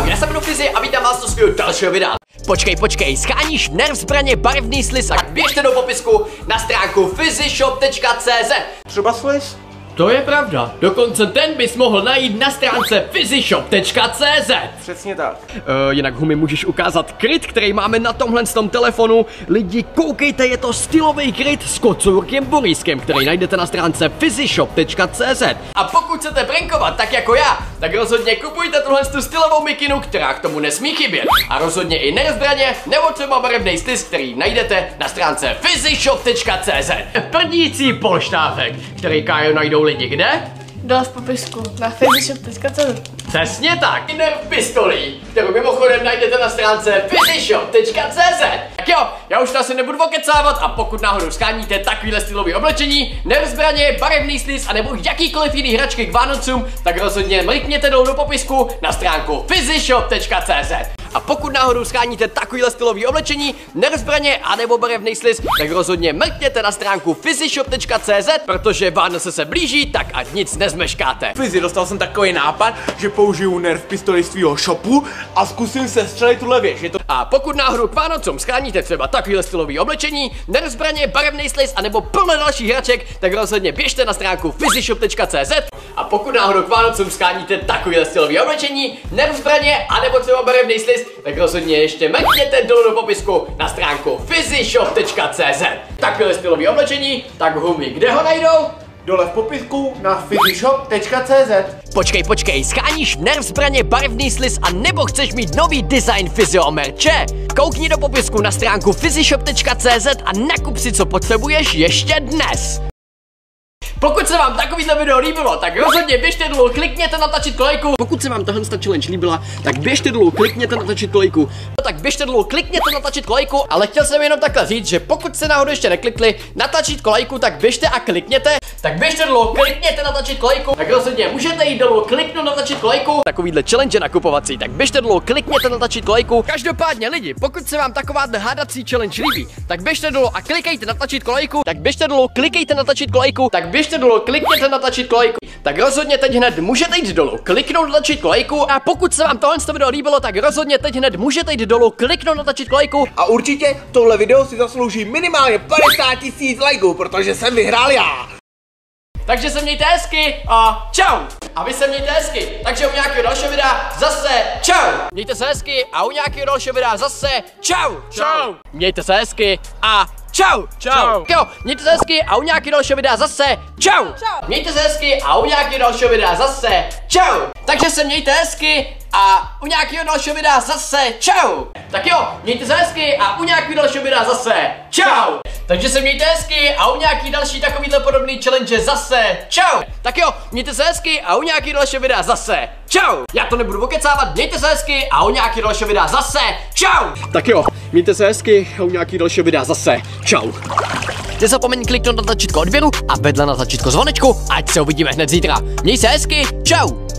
Čau, já jsem Minu Fizi a vítám vás do svého dalšího videa. Počkej, počkej, scháníš nerv zbraně barevný slis, tak běžte do popisku na stránku phyzishop.cz Třeba slis? To je pravda. Dokonce ten bys mohl najít na stránce phyzishop.cz. Přesně tak. Uh, jinak Humi můžeš ukázat kryt, který máme na tomhle tom telefonu. Lidi, koukejte, je to stylový kryt s kocůrkem Boriskem, který najdete na stránce phyzishop.cz. A pokud chcete prankovat tak jako já, tak rozhodně kupujte tuhle tu stylovou mikinu, která k tomu nesmí chybět. A rozhodně i nerv zbraně nebo třeba barevný stis, který najdete na stránce phyzishop.cz. Prdící polštáfek, který Kájo najdou lidi kde? Dole v popisku na phyzishop.cz Přesně tak, nerv pistolí, kterou mimochodem najdete na stránce phyzishop.cz. Tak jo, já už to asi nebudu okecávat a pokud náhodou skáníte takovýhle stylový oblečení, nerv zbraně, barevný slis a nebo jakýkoliv jiný hračky k Vánocům, tak rozhodně mrkněte dolů do popisku na stránku phyzishop.cz. A pokud náhodou scháníte takovýhle stylový oblečení, nerv zbraně a nebo barevný slis, tak rozhodně mrkněte na stránku phyzishop.cz, protože Vánoce se blíží, tak ať nic nezmeškáte. Fizi, dostal jsem takový nápad, že použiju nerv pistoli z tvýho shopu a zkusím se střelit tuhle věž. Je to A pokud náhodou k Vánocům scháníte třeba takovýhle stylový oblečení, nerv zbraně, barevný slis a nebo plno dalších hraček, tak rozhodně běžte na stránku phyzishop.cz a pokud náhodou k Vánocům scháníte takovýhle stylový oblečení, nerv zbraně a nebo třeba barevný slis, tak rozhodně ještě mrkněte dolů do popisku na stránku phyzishop.cz Takovýhle stylový oblečení, tak humi, kde ho najdou? dole v popisku na phyzishop.cz Počkej, počkej, scháníš nerv zbraně, barevný slis a nebo chceš mít nový design fyzio merče? Koukni do popisku na stránku phyzishop.cz a nakup si, co potřebuješ ještě dnes. Pokud se vám takovýhle video líbilo, tak rozhodně běžte dolů, klikněte na tlačítko lajku. Pokud se vám tahle ta challenge líbila, tak běžte dolů, klikněte na tlačítko lajku. No tak běžte dolů, klikněte na tlačítko lajku, ale chtěl jsem jenom takhle říct, že pokud se náhodou ještě neklikli na tlačítko lajku, tak běžte a klikněte. Tak běžte dolů, klikněte na tlačítko lajku, tak rozhodně můžete jít dolů, kliknout na tlačítko lajku. Takovýhle challenge nakupovací, tak běžte dolů, klikněte na tlačítko lajku. Každopádně lidi, pokud se vám takováhle hádací challenge líbí, tak běžte dolů a klikejte na tlačítko lajku. Tak běžte dolů, klikejte na tlačítko lajku. Tak běžte dolů, klikněte na tlačítko lajku. Tak rozhodně teď hned můžete jít dolů, kliknout na tlačítko lajku a pokud se vám tohle video líbilo, tak rozhodně teď hned můžete jít dolů, kliknout na tlačítko lajku A určitě tohle video si zaslouží minimálně 50 tisíc lajků, protože jsem vyhrál já. Takže se mějte hezky a čau! A vy se mějte hezky, takže u nějakého dalšího videa zase čau! Mějte se hezky a u nějakého dalšího videa zase čau! Čau. Mějte se hezky a čau! Čau. Jo, mějte se hezky a u nějakého dalšího videa zase čau! Čau. Mějte se hezky a u nějakého dalšího videa zase čau! Takže se mějte hezky a u nějakého dalšího videa zase čau! Tak jo, mějte se hezky a u nějakého dalšího videa zase čau! Takže se mějte hezky a u nějaký další takovýhle podobný challenge zase čau! Tak jo, mějte se hezky a u nějaký další videa zase čau! Já to nebudu okecávat, mějte se hezky a u nějaký další videa zase čau! Tak jo, mějte se hezky a u nějaký dalšího videa zase. Čau. Nezapomeň kliknout na tlačítko odběru a vedle na tlačítko zvonečku, ať se uvidíme hned zítra. Měj se hezky, čau!